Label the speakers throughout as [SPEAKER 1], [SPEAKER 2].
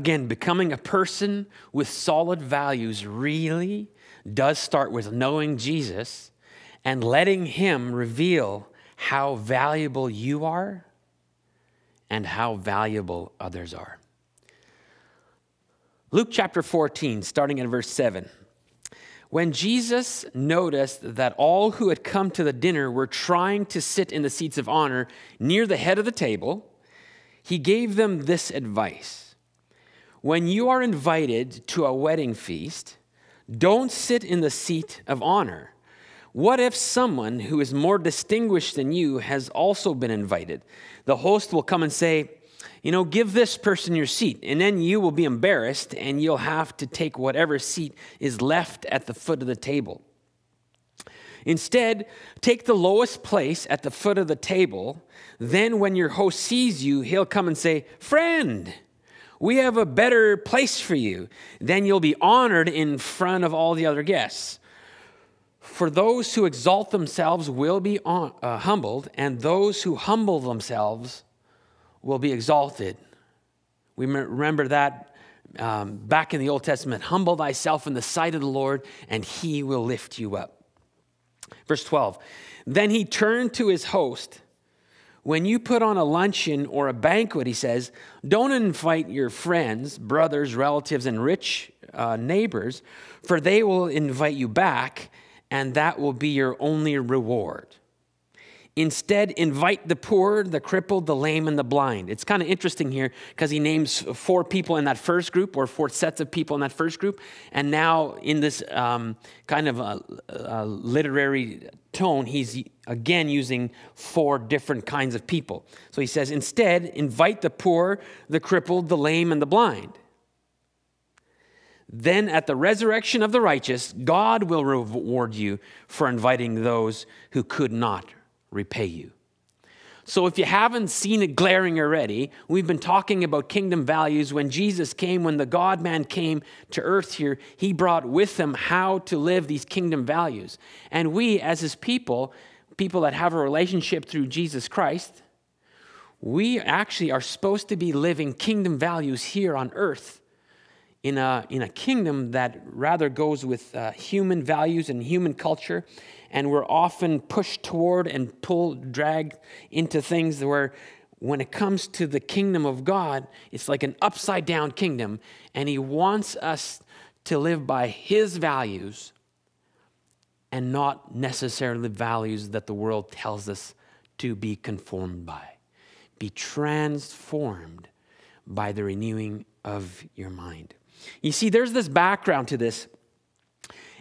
[SPEAKER 1] Again,
[SPEAKER 2] becoming a person with solid values really does start with knowing Jesus and letting Him reveal how valuable you are and how valuable others are. Luke chapter 14, starting at verse 7. When Jesus noticed that all who had come to the dinner were trying to sit in the seats of honor near the head of the table, he gave them this advice when you are invited to a wedding feast, don't sit in the seat of honor. What if someone who is more distinguished than you has also been invited? The host will come and say, you know, give this person your seat, and then you will be embarrassed and you'll have to take whatever seat is left at the foot of the table. Instead, take the lowest place at the foot of the table. Then, when your host sees you, he'll come and say, Friend, we have a better place for you. Then you'll be honored in front of all the other guests. For those who exalt themselves will be uh, humbled, and those who humble themselves will be exalted. We remember that um, back in the Old Testament humble thyself in the sight of the Lord, and he will lift you up. Verse 12 Then he turned to his host. When you put on a luncheon or a banquet, he says, don't invite your friends, brothers, relatives, and rich uh, neighbors, for they will invite you back, and that will be your only reward. Instead, invite the poor, the crippled, the lame, and the blind. It's kind of interesting here because he names four people in that first group or four sets of people in that first group. And now, in this um, kind of a, a literary tone, he's again using four different kinds of people. So he says, instead, invite the poor, the crippled, the lame, and the blind. Then at the resurrection of the righteous, God will reward you for inviting those who could not repay you. So, if you haven't seen it glaring already, we've been talking about kingdom values. When Jesus came, when the God man came to earth here, he brought with him how to live these kingdom values. And we, as his people, people that have a relationship through Jesus Christ, we actually are supposed to be living kingdom values here on earth in a, in a kingdom that rather goes with uh, human values and human culture and we're often pushed toward and pulled, dragged into things where when it comes to the kingdom of God, it's like an upside down kingdom, and He wants us to live by His values and not necessarily values that the world tells us to be conformed by. Be transformed by the renewing of your mind. You see, there's this background to this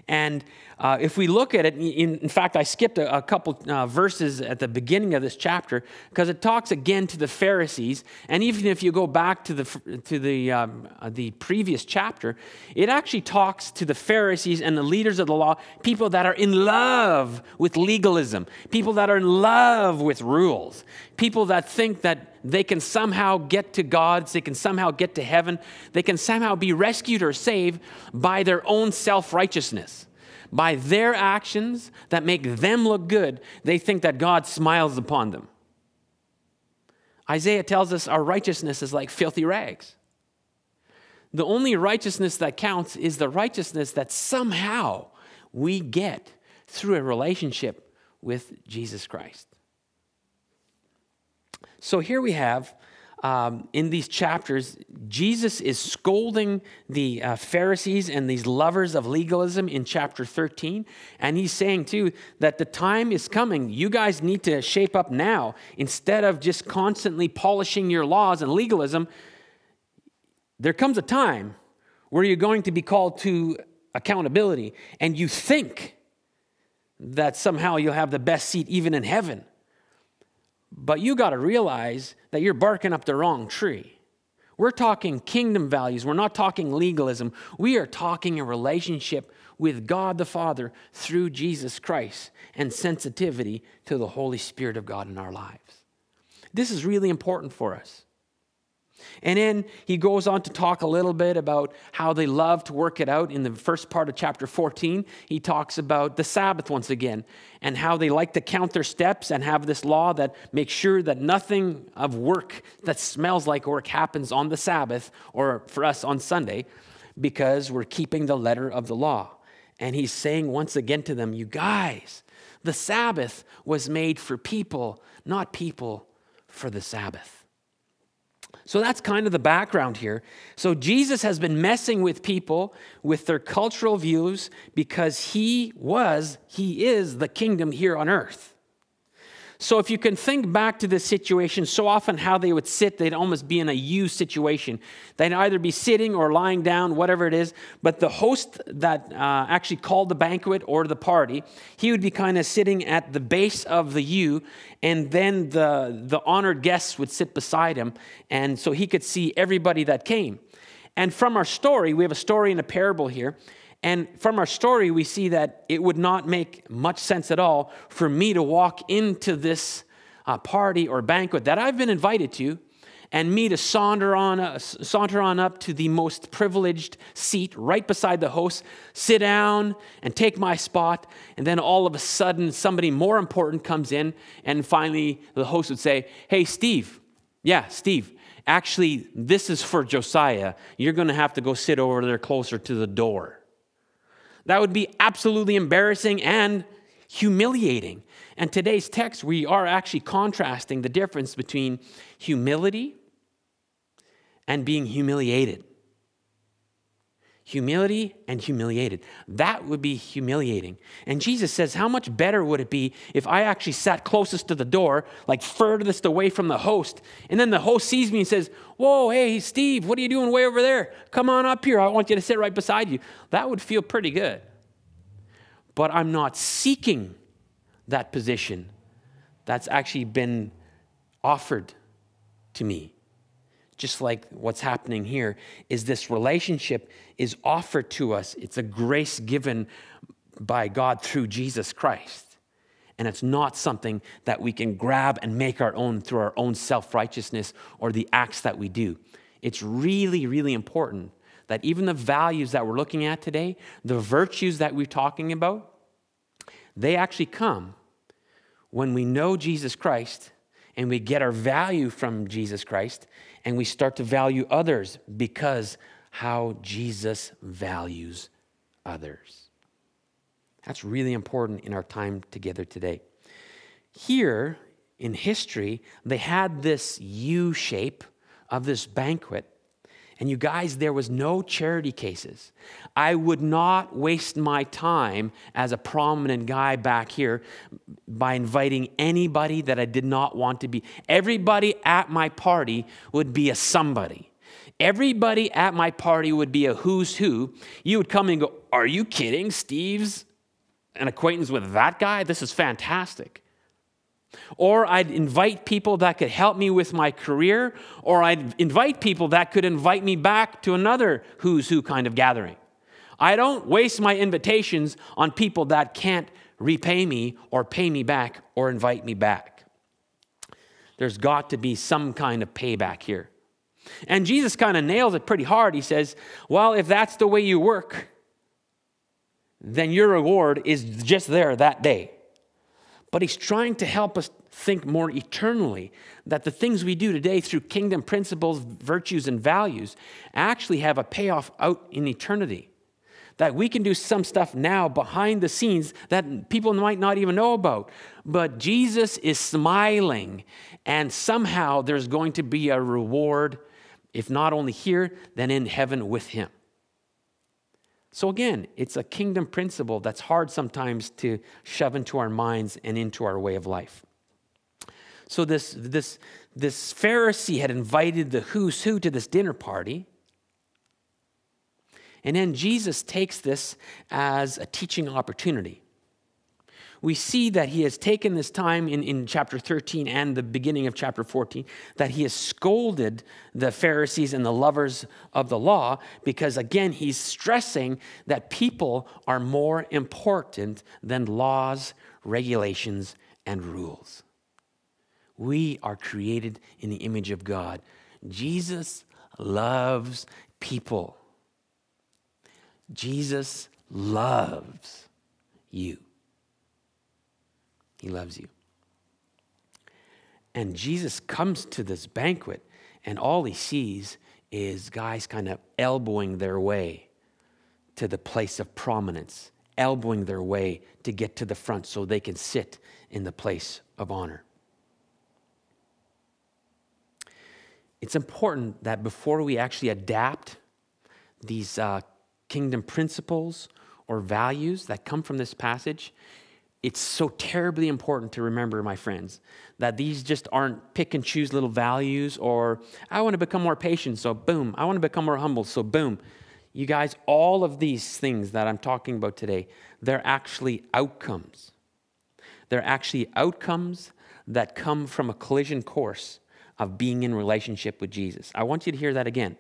[SPEAKER 2] and uh, if we look at it, in, in fact, I skipped a, a couple uh, verses at the beginning of this chapter because it talks again to the Pharisees. And even if you go back to the, to the, um, uh, the previous chapter, it actually talks to the Pharisees and the leaders of the law, people that are in love with legalism, people that are in love with rules, people that think that they can somehow get to God, they can somehow get to heaven, they can somehow be rescued or saved by their own self righteousness. By their actions that make them look good, they think that God smiles upon them. Isaiah tells us our righteousness is like filthy rags. The only righteousness that counts is the righteousness that somehow we get through a relationship with Jesus Christ. So here we have um, in these chapters, Jesus is scolding the uh, Pharisees and these lovers of legalism in chapter 13. And he's saying, too, that the time is coming. You guys need to shape up now. Instead of just constantly polishing your laws and legalism, there comes a time where you're going to be called to accountability. And you think that somehow you'll have the best seat even in heaven. But you got to realize that you're barking up the wrong tree. We're talking kingdom values. We're not talking legalism. We are talking a relationship with God the Father through Jesus Christ and sensitivity to the Holy Spirit of God in our lives. This is really important for us. And then he goes on to talk a little bit about how they love to work it out in the first part of chapter 14. He talks about the Sabbath once again and how they like to count their steps and have this law that makes sure that nothing of work that smells like work happens on the Sabbath or for us on Sunday because we're keeping the letter of the law. And he's saying once again to them, You guys, the Sabbath was made for people, not people for the Sabbath. So that's kind of the background here. So Jesus has been messing with people with their cultural views because he was, he is the kingdom here on earth. So if you can think back to this situation, so often how they would sit, they'd almost be in a U situation. They'd either be sitting or lying down, whatever it is. But the host that uh, actually called the banquet or the party, he would be kind of sitting at the base of the U, and then the, the honored guests would sit beside him, and so he could see everybody that came. And from our story, we have a story and a parable here. And from our story, we see that it would not make much sense at all for me to walk into this uh, party or banquet that I've been invited to and me to saunter on, uh, saunter on up to the most privileged seat right beside the host, sit down and take my spot. And then all of a sudden, somebody more important comes in. And finally, the host would say, Hey, Steve. Yeah, Steve. Actually, this is for Josiah. You're going to have to go sit over there closer to the door. That would be absolutely embarrassing and humiliating. And today's text, we are actually contrasting the difference between humility and being humiliated. Humility and humiliated. That would be humiliating. And Jesus says, How much better would it be if I actually sat closest to the door, like furthest away from the host? And then the host sees me and says, Whoa, hey, Steve, what are you doing way over there? Come on up here. I want you to sit right beside you. That would feel pretty good. But I'm not seeking that position that's actually been offered to me. Just like what's happening here is this relationship is offered to us. It's a grace given by God through Jesus Christ. And it's not something that we can grab and make our own through our own self righteousness or the acts that we do. It's really, really important that even the values that we're looking at today, the virtues that we're talking about, they actually come when we know Jesus Christ and we get our value from Jesus Christ and we start to value others because how Jesus values others. That's really important in our time together today. Here in history, they had this U shape of this banquet. And you guys, there was no charity cases. I would not waste my time as a prominent guy back here by inviting anybody that I did not want to be. Everybody at my party would be a somebody. Everybody at my party would be a who's who. You would come and go, Are you kidding? Steve's an acquaintance with that guy? This is fantastic. Or I'd invite people that could help me with my career, or I'd invite people that could invite me back to another who's who kind of gathering. I don't waste my invitations on people that can't repay me or pay me back or invite me back. There's got to be some kind of payback here. And Jesus kind of nails it pretty hard. He says, Well, if that's the way you work, then your reward is just there that day. But he's trying to help us think more eternally that the things we do today through kingdom principles, virtues, and values actually have a payoff out in eternity. That we can do some stuff now behind the scenes that people might not even know about. But Jesus is smiling, and somehow there's going to be a reward, if not only here, then in heaven with him. So, again, it's a kingdom principle that's hard sometimes to shove into our minds and into our way of life. So, this, this, this Pharisee had invited the who's who to this dinner party. And then Jesus takes this as a teaching opportunity we see that he has taken this time in, in chapter 13 and the beginning of chapter 14, that he has scolded the Pharisees and the lovers of the law because, again, he's stressing that people are more important than laws, regulations, and rules. We are created in the image of God. Jesus loves people. Jesus loves you. He loves you. And Jesus comes to this banquet, and all he sees is guys kind of elbowing their way to the place of prominence, elbowing their way to get to the front so they can sit in the place of honor. it's important that before we actually adapt these uh, kingdom principles or values that come from this passage, it's so terribly important to remember, my friends, that these just aren't pick and choose little values or I want to become more patient, so boom. I want to become more humble, so boom. You guys, all of these things that I'm talking about today, they're actually outcomes. They're actually outcomes that come from a collision course of being in relationship with Jesus. I want you to hear that again.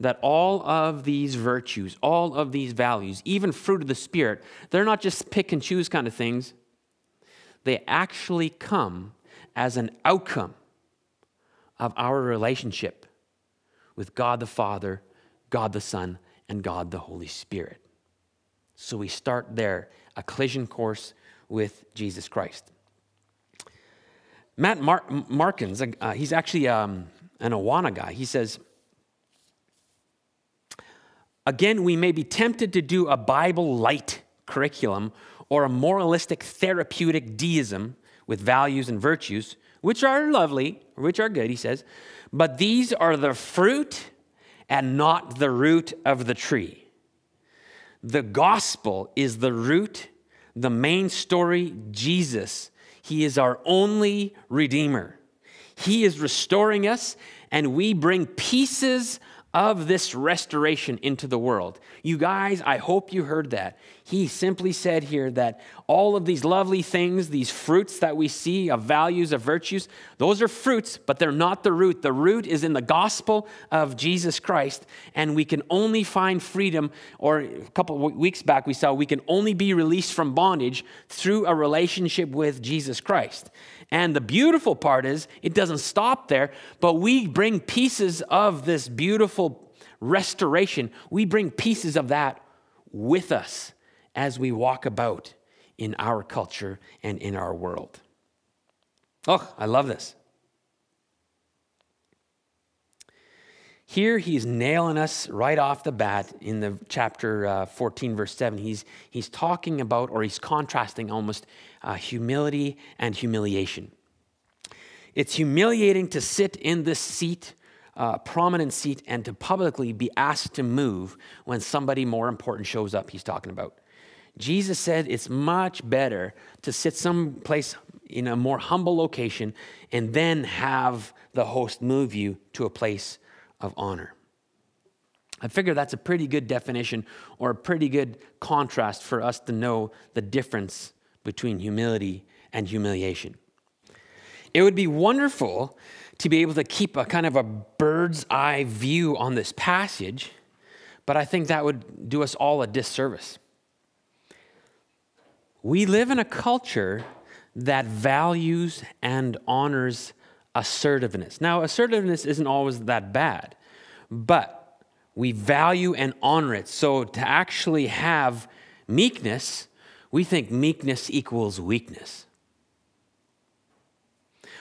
[SPEAKER 2] That all of these virtues, all of these values, even fruit of the Spirit, they're not just pick and choose kind of things. They actually come as an outcome of our relationship with God the Father, God the Son, and God the Holy Spirit. So we start there, a collision course with Jesus Christ. Matt Mar- Markins, uh, he's actually um, an Awana guy. He says, Again, we may be tempted to do a Bible light curriculum or a moralistic therapeutic deism with values and virtues, which are lovely, which are good, he says, but these are the fruit and not the root of the tree. The gospel is the root, the main story, Jesus. He is our only redeemer. He is restoring us, and we bring pieces of this restoration into the world. You guys, I hope you heard that. He simply said here that all of these lovely things, these fruits that we see of values, of virtues, those are fruits, but they're not the root. The root is in the gospel of Jesus Christ, and we can only find freedom, or a couple weeks back we saw we can only be released from bondage through a relationship with Jesus Christ. And the beautiful part is, it doesn't stop there, but we bring pieces of this beautiful restoration, we bring pieces of that with us as we walk about in our culture and in our world. Oh, I love this. Here he's nailing us right off the bat in the chapter uh, 14, verse 7. He's, he's talking about, or he's contrasting almost uh, humility and humiliation. It's humiliating to sit in this seat, uh, prominent seat, and to publicly be asked to move when somebody more important shows up, he's talking about. Jesus said it's much better to sit someplace in a more humble location and then have the host move you to a place of honor. I figure that's a pretty good definition or a pretty good contrast for us to know the difference between humility and humiliation. It would be wonderful to be able to keep a kind of a bird's eye view on this passage, but I think that would do us all a disservice. We live in a culture that values and honors assertiveness. Now, assertiveness isn't always that bad, but we value and honor it. So, to actually have meekness, we think meekness equals weakness.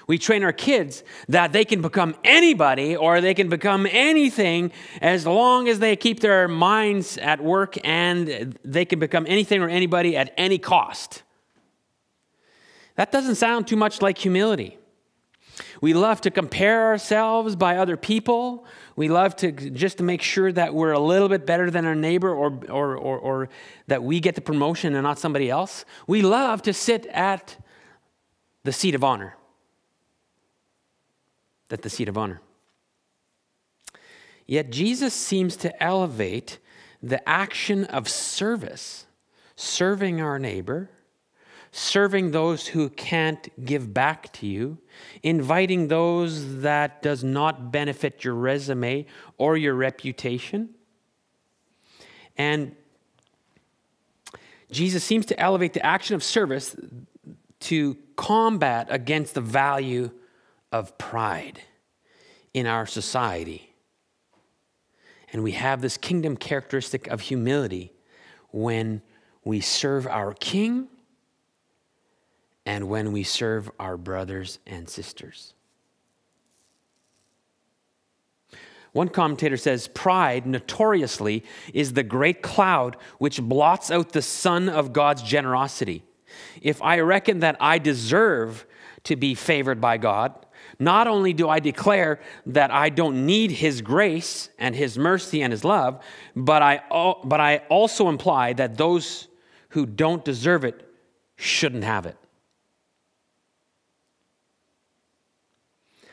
[SPEAKER 2] We train our kids that they can become anybody or they can become anything as long as they keep their minds at work and they can become anything or anybody at any cost. That doesn't sound too much like humility. We love to compare ourselves by other people. We love to just to make sure that we're a little bit better than our neighbor or, or, or, or that we get the promotion and not somebody else. We love to sit at the seat of honor that the seat of honor. Yet Jesus seems to elevate the action of service, serving our neighbor, serving those who can't give back to you, inviting those that does not benefit your resume or your reputation. And Jesus seems to elevate the action of service to combat against the value of pride in our society. And we have this kingdom characteristic of humility when we serve our king and when we serve our brothers and sisters. One commentator says pride, notoriously, is the great cloud which blots out the sun of God's generosity. If I reckon that I deserve to be favored by God, Not only do I declare that I don't need his grace and his mercy and his love, but I, but I also imply that those who don't deserve it shouldn't have it.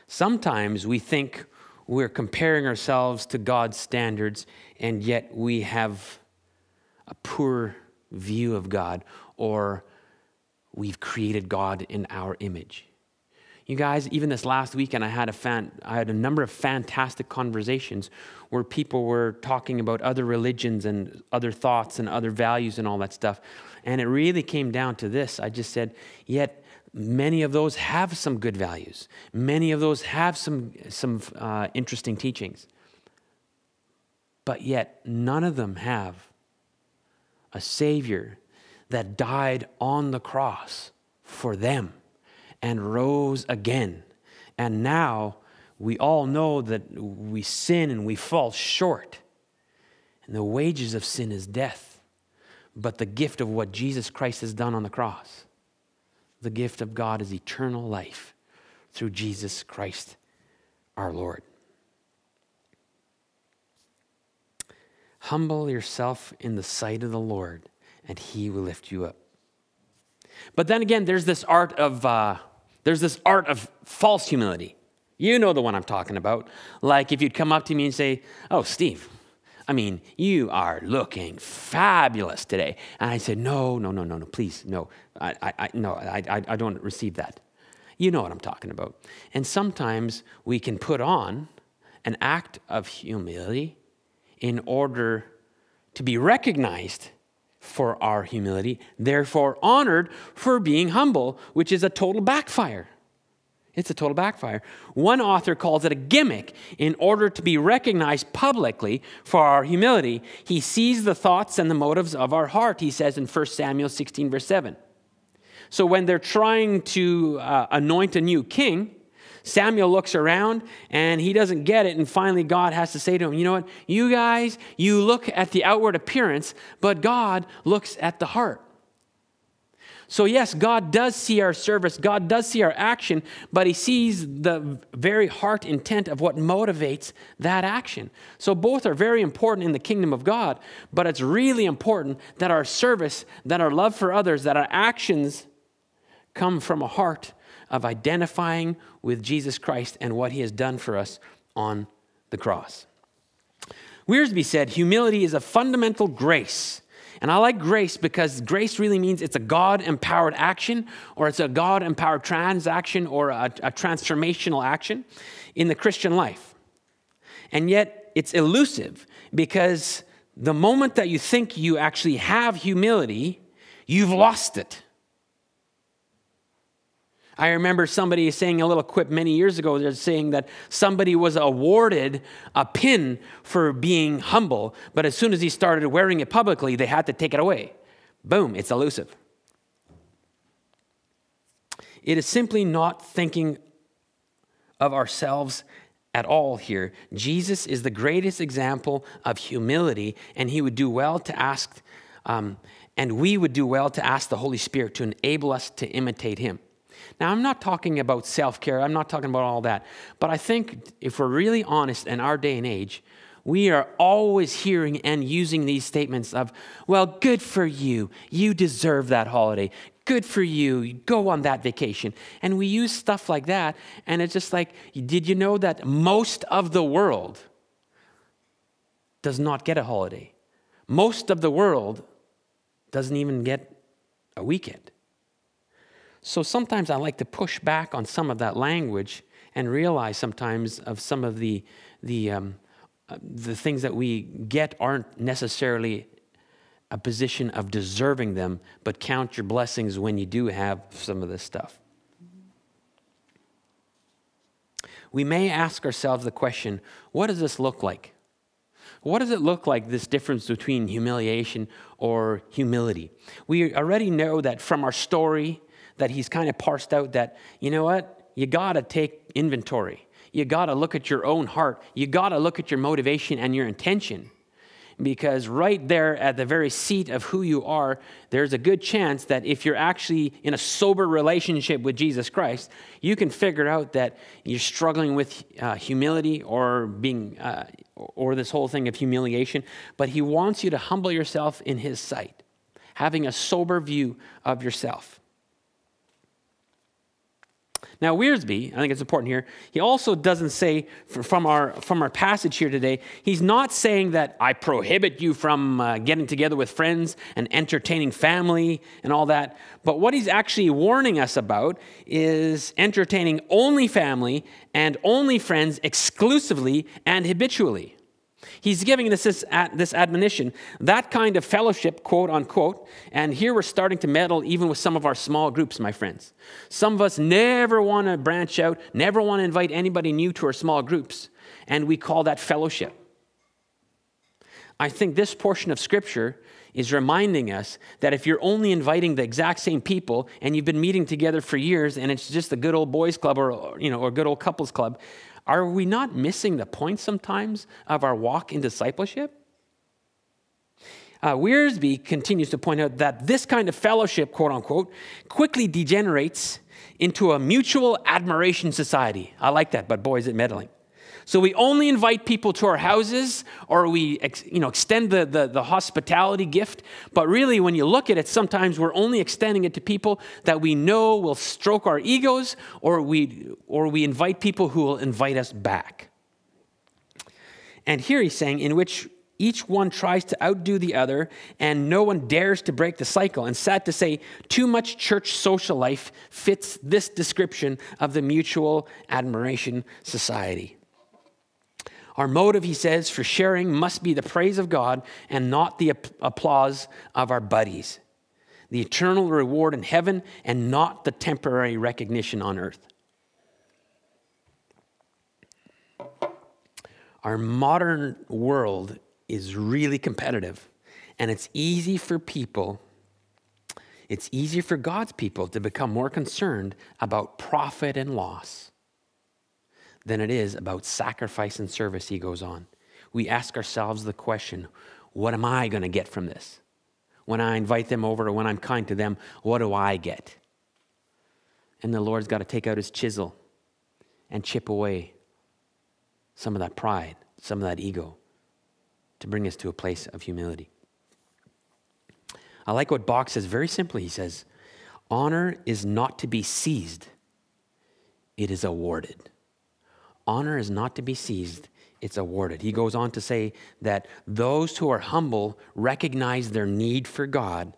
[SPEAKER 2] Sometimes we think we're comparing ourselves to God's standards, and yet we have a poor view of God, or we've created God in our image. You guys, even this last weekend, I had a fan, I had a number of fantastic conversations where people were talking about other religions and other thoughts and other values and all that stuff. And it really came down to this. I just said, yet many of those have some good values. Many of those have some some uh, interesting teachings. But yet none of them have a Savior that died on the cross for them and rose again. And now we all know that we sin and we fall short. And the wages of sin is death. But the gift of what Jesus Christ has done on the cross, the gift of God is eternal life through Jesus Christ our Lord. Humble yourself in the sight of the Lord, and he will lift you up. But then again, there's this art of uh, there's this art of false humility. You know the one I'm talking about. Like if you'd come up to me and say, "Oh, Steve, I mean, you are looking fabulous today," and I said, "No, no, no, no, no, please, no, I, I, no, I, I, I don't receive that." You know what I'm talking about. And sometimes we can put on an act of humility in order to be recognized for our humility, therefore honored for being humble, which is a total backfire. It's a total backfire. One author calls it a gimmick in order to be recognized publicly for our humility. He sees the thoughts and the motives of our heart, he says in 1 Samuel 16, verse 7. So when they're trying to uh, anoint a new king, Samuel looks around and he doesn't get it. And finally, God has to say to him, You know what? You guys, you look at the outward appearance, but God looks at the heart. So, yes, God does see our service, God does see our action, but He sees the very heart intent of what motivates that action. So, both are very important in the kingdom of God, but it's really important that our service, that our love for others, that our actions come from a heart of identifying with Jesus Christ and what he has done for us on the cross. Wiersbe said, Humility is a fundamental grace. And I like grace because grace really means it's a God empowered action or it's a God empowered transaction or a, a, transformational action in the Christian life. And yet it's elusive because the moment that you think you actually have humility, you've lost it. I remember somebody saying a little quip many years ago, they're saying that somebody was awarded a pin for being humble, but as soon as he started wearing it publicly, they had to take it away. Boom, it's elusive. It is simply not thinking of ourselves at all here. Jesus is the greatest example of humility, and he would do well to ask, um, and we would do well to ask the Holy Spirit to enable us to imitate him. Now, I'm not talking about self care, I'm not talking about all that. But I think if we're really honest in our day and age, we are always hearing and using these statements of, well, good for you. You deserve that holiday. Good for you. Go on that vacation. And we use stuff like that. And it's just like, did you know that most of the world does not get a holiday? Most of the world doesn't even get a weekend. So sometimes I like to push back on some of that language and realize sometimes of some of the, the, um, uh, the things that we get aren't necessarily a position of deserving them, but count your blessings when you do have some of this stuff. We may ask ourselves the question what does this look like? What does it look like, this difference between humiliation or humility? We already know that from our story that he's kind of parsed out that, you know what, you got to take inventory. You got to look at your own heart. You got to look at your motivation and your intention. because right there at the very seat of who you are, there's a good chance that if you're actually in a sober relationship with Jesus Christ, you can figure out that you're struggling with uh, humility or being uh, or this whole thing of humiliation. But He wants you to humble yourself in His sight, having a sober view of yourself. Now, Wiersbe, I think it's important here, he also doesn't say from our, from our passage here today, he's not saying that I prohibit you from uh, getting together with friends and entertaining family and all that. But what he's actually warning us about is entertaining only family and only friends exclusively and habitually. He's giving us this, this admonition, that kind of fellowship, quote unquote. And here we're starting to meddle even with some of our small groups, my friends. Some of us never want to branch out, never want to invite anybody new to our small groups, and we call that fellowship. I think this portion of Scripture is reminding us that if you're only inviting the exact same people and you've been meeting together for years and it's just a good old boys club or you know or good old couples club are we not missing the point sometimes of our walk in discipleship? Uh, Wiersbe continues to point out that this kind of fellowship, quote unquote, quickly degenerates into a mutual admiration society. I like that, but boy, is it meddling. So we only invite people to our houses or we you know, extend the, the, the, hospitality gift. But really, when you look at it, sometimes we're only extending it to people that we know will stroke our egos or we, or we invite people who will invite us back. And here he's saying, in which each one tries to outdo the other, and no one dares to break the cycle. And sad to say, too much church social life fits this description of the mutual admiration society. Our motive, he says, for sharing must be the praise of God and not the applause of our buddies, the eternal reward in heaven and not the temporary recognition on earth. Our modern world is really competitive, and it's easy for people, it's easy for God's people to become more concerned about profit and loss than it is about sacrifice and service, he goes on. We ask ourselves the question what am I going to get from this? When I invite them over or when I'm kind to them, what do I get? And the Lord's got to take out his chisel and chip away some of that pride, some of that ego, to bring us to a place of humility. I like what Bock says very simply. He says, Honor is not to be seized, it is awarded. Honor is not to be seized, it's awarded. He goes on to say that those who are humble recognize their need for God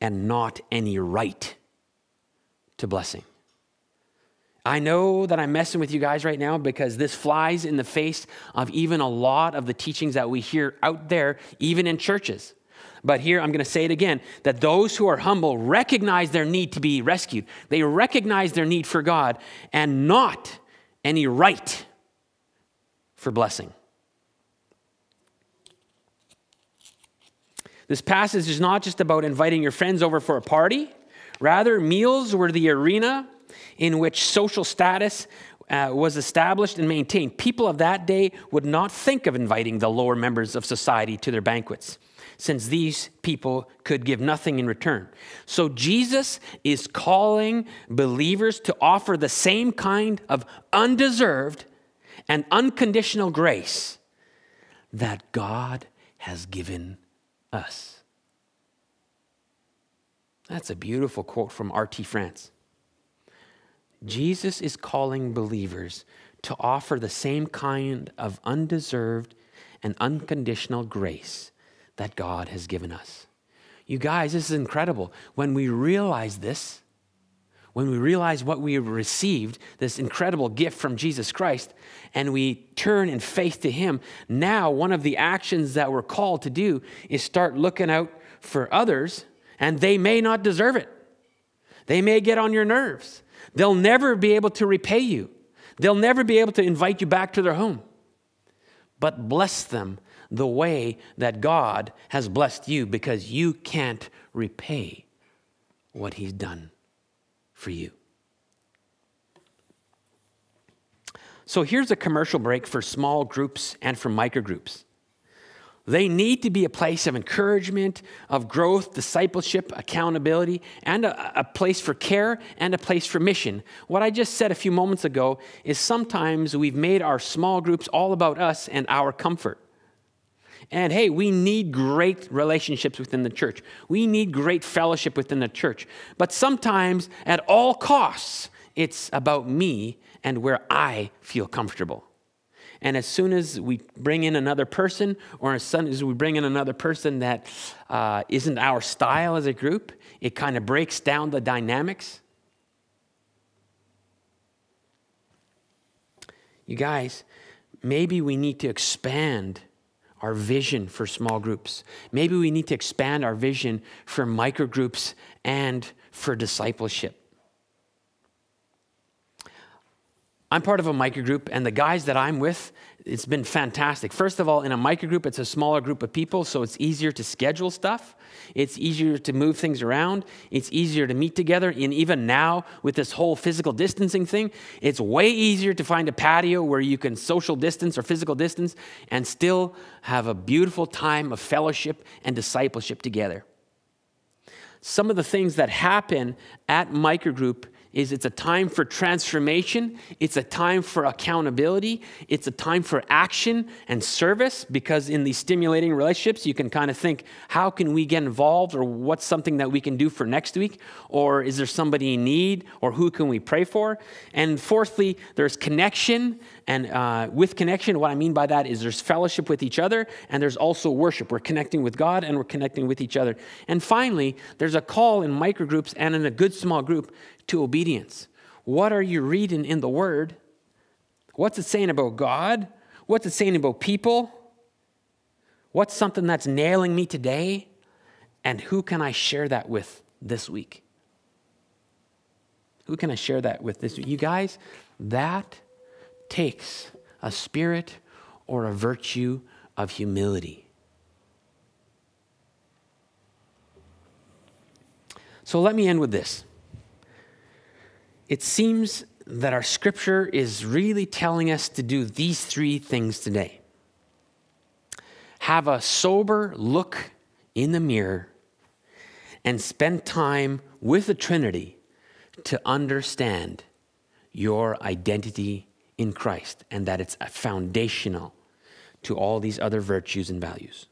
[SPEAKER 2] and not any right to blessing. I know that I'm messing with you guys right now because this flies in the face of even a lot of the teachings that we hear out there, even in churches. But here I'm going to say it again that those who are humble recognize their need to be rescued. They recognize their need for God and not any right for blessing. This passage is not just about inviting your friends over for a party. Rather, meals were the arena in which social status uh, was established and maintained. People of that day would not think of inviting the lower members of society to their banquets since these people could give nothing in return. So Jesus is calling believers to offer the same kind of undeserved and unconditional grace that God has given us. That's a beautiful quote from R.T. France. Jesus is calling believers to offer the same kind of undeserved and unconditional grace that God has given us. You guys, this is incredible. When we realize this, when we realize what we have received, this incredible gift from Jesus Christ, and we turn in faith to Him, now one of the actions that we're called to do is start looking out for others, and they may not deserve it. They may get on your nerves. They'll never be able to repay you, they'll never be able to invite you back to their home. But bless them the way that God has blessed you because you can't repay what He's done for you. So here's a commercial break for small groups and for microgroups. They need to be a place of encouragement, of growth, discipleship, accountability, and a, a, place for care and a place for mission. What I just said a few moments ago is sometimes we've made our small groups all about us and our comfort. And hey, we need great relationships within the church. We need great fellowship within the church. But sometimes, at all costs, it's about me and where I feel comfortable. And as soon as we bring in another person, or as soon as we bring in another person that uh, not our style as a group, it kind of breaks down the dynamics. You guys, maybe we need to expand our vision for small groups. Maybe we need to expand our vision for microgroups and for discipleship. I'm part of a microgroup, and the guys that I'm with, it's been fantastic. First of all, in a microgroup, it's a smaller group of people, so it's easier to schedule stuff. It's easier to move things around. It's easier to meet together. And even now, with this whole physical distancing thing, it's way easier to find a patio where you can social distance or physical distance and still have a beautiful time of fellowship and discipleship together. Some of the things that happen at microgroup is it's a time for transformation, it's a time for accountability, it's a time for action and service because in these stimulating relationships you can kind of think how can we get involved or what's something that we can do for next week or is there somebody in need or who can we pray for? And fourthly, there's connection and uh, with connection, what I mean by that is there's fellowship with each other, and there's also worship. We're connecting with God and we're connecting with each other. And finally, there's a call in microgroups and in a good small group to obedience. What are you reading in the Word? What's it saying about God? What's it saying about people? What's something that's nailing me today? And who can I share that with this week? Who can I share that with this week? You guys, that takes a spirit or a virtue of humility. So let me end with this. It seems that our scripture is really telling us to do these three things today have a sober look in the mirror and spend time with the Trinity to understand your identity in Christ and that it's foundational to all these other virtues and values.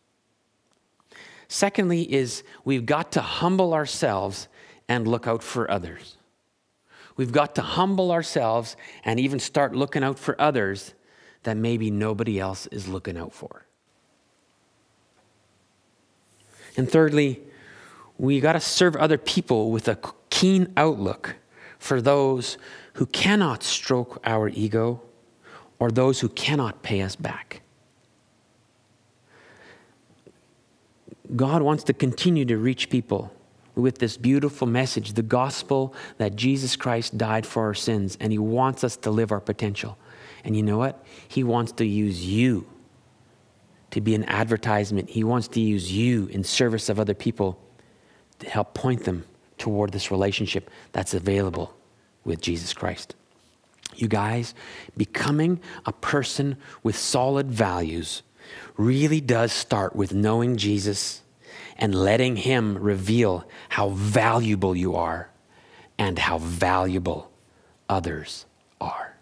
[SPEAKER 2] Secondly, is we've got to humble ourselves and look out for others. We've got to humble ourselves and even start looking out for others that maybe nobody else is looking out for. And thirdly, we got to serve other people with a keen outlook for those who cannot stroke our ego or those who cannot pay us back. God wants to continue to reach people with this beautiful message, the gospel that Jesus Christ died for our sins, and He wants us to live our potential. And you know what? He wants to use you to be an advertisement. He wants to use you in service of other people to help point them toward this relationship that's available with Jesus Christ. You guys, becoming a person with solid values really does start with knowing Jesus and letting Him reveal how valuable you are and how valuable others are.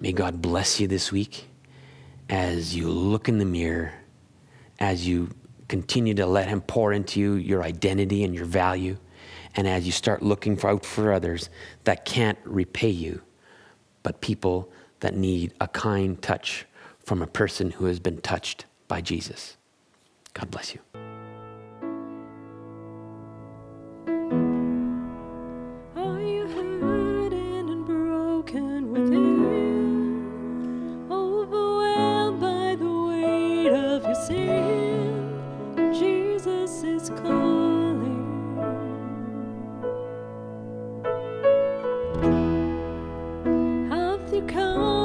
[SPEAKER 2] May God bless you this week as you look in the mirror, as you continue to let Him pour into you your identity and your value, and as you start looking out for others that can't repay you, but people that need a kind touch from a person who has been touched by Jesus. God bless you.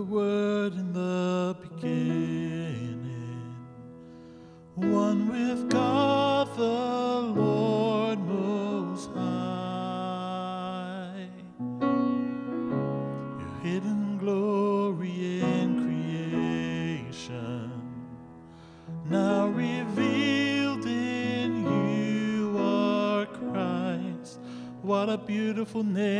[SPEAKER 3] the
[SPEAKER 4] Word in the beginning, one with God the Lord Most High. Your hidden glory in creation, now revealed in you our Christ. What a beautiful name!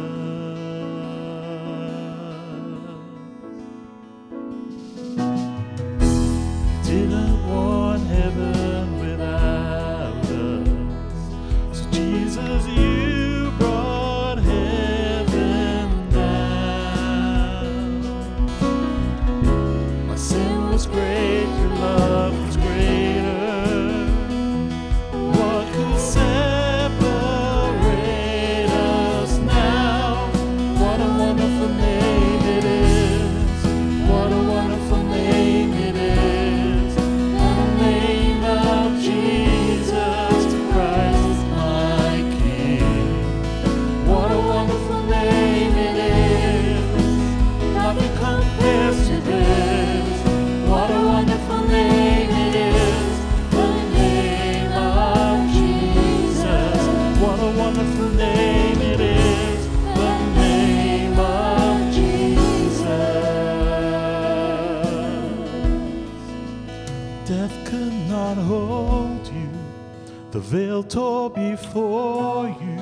[SPEAKER 4] Death could not hold you, the veil tore before you.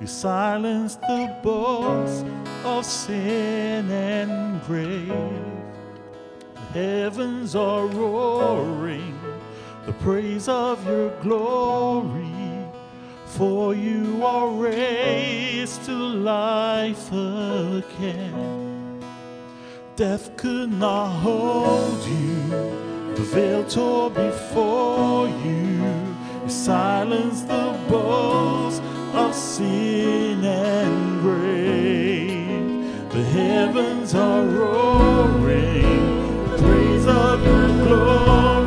[SPEAKER 4] You silenced the boast of sin and grave. The heavens are roaring the praise of your glory. For you are raised to life again. Death could not hold you, the veil tore before you. You silenced the boast of sin and grave. The heavens are roaring, praise of your glory.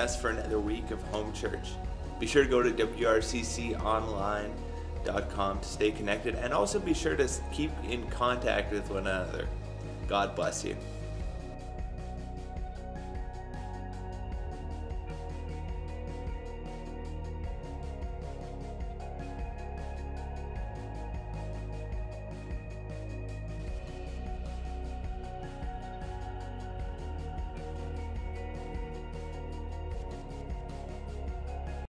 [SPEAKER 5] Us for another week of Home Church. Be sure to go to WRCConline.com to stay connected and also be sure to keep in contact with one another. God bless you.